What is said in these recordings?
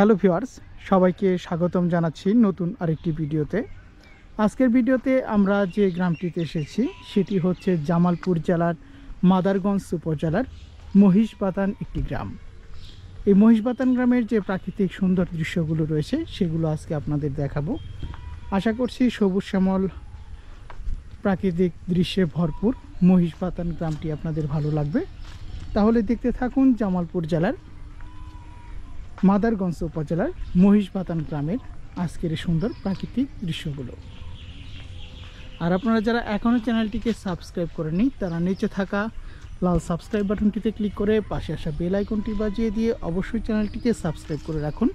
Hello viewers, সবাইকে স্বাগতম জানাচ্ছি নতুন আরেকটি ভিডিওতে। আজকের ভিডিওতে আমরা যে গ্রামটিতে এসেছি, সেটি হচ্ছে জামালপুর জেলার মাদারগঞ্জ উপজেলার মহিষবাতান একটি গ্রাম। এই মহিষবাতান গ্রামের যে প্রাকৃতিক সুন্দর দৃশ্যগুলো রয়েছে, সেগুলো আজকে আপনাদের দেখাবো। আশা করছি সবুজ শ্যামল প্রাকৃতিক দৃশ্যে ভরপুর মহিষবাতান গ্রামটি আপনাদের ভালো লাগবে। তাহলে দেখতে থাকুন জামালপুর জেলার মাদারগঞ্জ উপজেলার মহিষবাতান গ্রামের আজকের এই সুন্দর প্রাকৃতিক দৃশ্যগুলো। আর আপনারা যারা এখনও চ্যানেলটিকে সাবস্ক্রাইব করেনি তারা নিচে থাকা লাল সাবস্ক্রাইব বাটনটিতে ক্লিক করে পাশে আসা বেল আইকনটি বাজিয়ে দিয়ে অবশ্যই চ্যানেলটিকে সাবস্ক্রাইব করে রাখুন।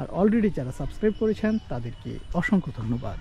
আর অলরেডি যারা সাবস্ক্রাইব করেছেন, তাদেরকে অসংখ্য ধন্যবাদ।